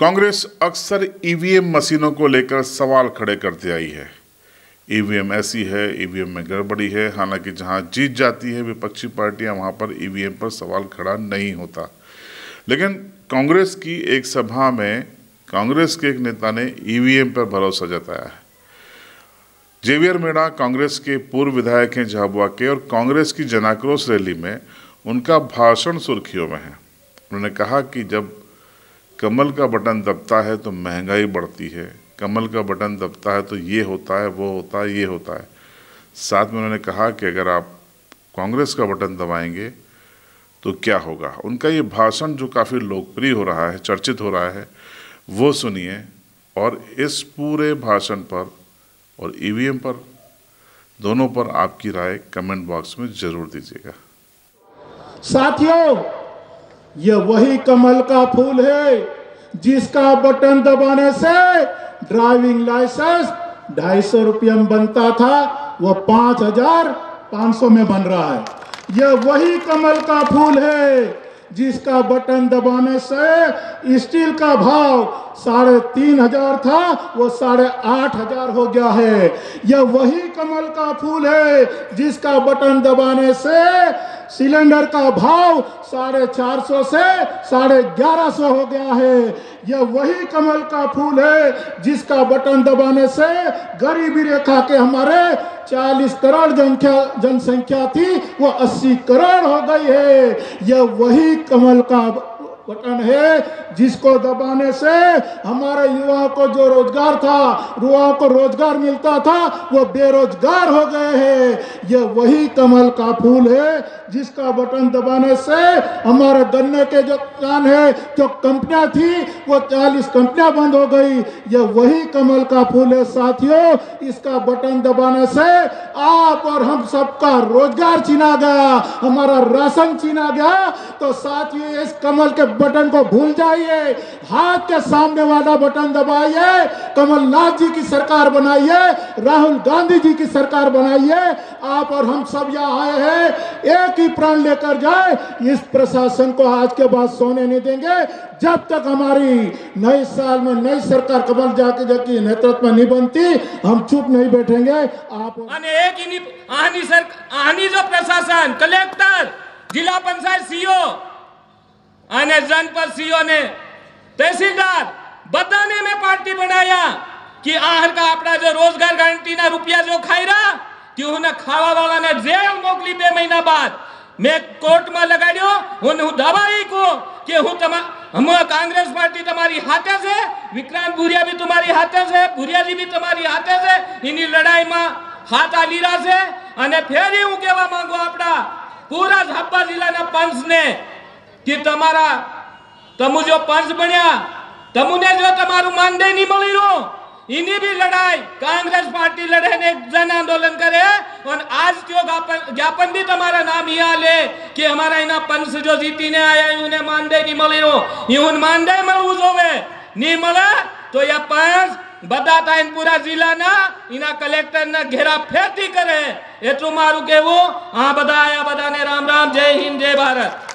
कांग्रेस अक्सर ईवीएम मशीनों को लेकर सवाल खड़े करते आई है। ईवीएम ऐसी है, ईवीएम में गड़बड़ी है, हालाँकि जहाँ जीत जाती है, विपक्षी पार्टियाँ वहाँ पर ईवीएम पर सवाल खड़ा नहीं होता। लेकिन कांग्रेस की एक सभा में कांग्रेस के एक नेता ने ईवीएम पर भरोसा जताया है। जेवियर मीणा कांग्रेस के पूर्व विधायक हैं झाबुआ के और कांग्रेस की जनाक्रोश रैली में उनका भाषण सुर्खियों में है। उन्होंने कहा कि जब कमल का बटन दबता है तो महँगाई बढ़ती है। कमल का बटन दबता है तो ये होता है, वो होता है, ये होता है। साथ में उन्होंने कहा कि अगर आप कांग्रेस का बटन दबाएँगे तो क्या होगा? उनका ये भाषण जो काफ़ी लोकप्रिय हो रहा है, चर्चित हो रहा है, वो सुनिए और इस पूरे भाषण पर और ईवीएम पर, दोनों पर आपकी राय कमेंट बॉक्स में ज़रूर दीजिएगा। साथियों ये वही कमल का फूल है जिसका बटन दबाने से ड्राइविंग लाइसेंस ढाई सौ रुपये में बनता था, वो पाँच हज़ार पाँच सौ में बन रहा है। यह वही कमल का फूल है जिसका बटन दबाने से स्टील का भाव साढ़े तीन हज़ार था, वो साढ़े आठ हज़ार हो गया है। यह वही कमल का फूल है जिसका बटन दबाने से सिलेंडर का भाव साढ़े चार सौ से साढ़े ग्यारह सौ हो गया है। यह वही कमल का फूल है जिसका बटन दबाने से गरीबी रेखा के हमारे 40 करोड़ जनसंख्या जनसंख्या थी, वो 80 करोड़ हो गई है। यह वही कमल का बटन है जिसको दबाने से हमारे युवाओं को जो रोज़गार था युवाओं को रोज़गार मिलता था, वो बेरोजगार हो गए हैं। ये वही कमल का फूल है जिसका बटन दबाने से हमारे गन्ने के जो कान है, जो कंपनियाँ थी, वो चालीस कंपनियाँ बंद हो गई। ये वही कमल का फूल है साथियों, इसका बटन दबाने से आप और हम सबका रोज़गार छीना गया, हमारा राशन छीना गया। तो साथियों, इस कमल के बटन को भूल जाइए, हाथ के सामने वाला बटन दबाइए, कमलनाथ जी की सरकार बनाइए, राहुल गांधी जी की सरकार बनाइए आप और हम सब यहाँ आए हैं एक ही प्राण लेकर जाए इस प्रशासन को आज के बाद सोने नहीं देंगे जब तक हमारी नई साल में नई सरकार कमल जाके जाके नेतृत्व में नहीं बनती हम चुप नहीं बैठेंगे आप અને એક એની આની સર આની જો પ્રશાસન કલેક્ટર જિલ્લા પંચાયત સીઓ અને जनपद सीओ ने तहसीलदार બધાને મેં પાર્ટી બનાયા કે આ હરકા આપણા જો રોજગાર ગારંટીના રૂપિયા જો ખાઈ રહ્યા ક્યુહને ખાવા વાળાને જેલ મોકલી બે મહિના બાદ. મેં કોર્ટમાં લગાડ્યો, હું હું દાવા કહું કે હું તમા, હમણાં કોંગ્રેસ પાર્ટી તમારી હાથે છે, વિક્રાંત ભુરિયા બી તમારી હાથે છે, ભુરિયાજી બી તમારી હાથે છે, એની લડાઈમાં હાથ આલી રહ્યા છે અને ફેરી હું કહેવા માંગુ આપણા પૂરા ઝાપા જિલ્લાના પંચને કે તમારા, તમુ જો પંચ બન્યા, તમુને જો તમારું માનદેય નહીં મળી રહ્યું इन्हीं भी लड़ाई। कांग्रेस पार्टी लड़े ने जन आंदोलन करे और आज क्यों ज्ञापन भी तुम्हारा नाम यहाँ ले कि हमारा इना पंच जो जीती ने आया उन्हें मानदे नहीं मिले हो यून मानदे मलबूज होवे। नहीं मिले तो यह पंच, बताता इन पूरा जिला ना, इना कलेक्टर ना घेरा फेरती करे। एटू तो मारू के वो हाँ बताया बताने राम राम, जय हिंद, जय भारत।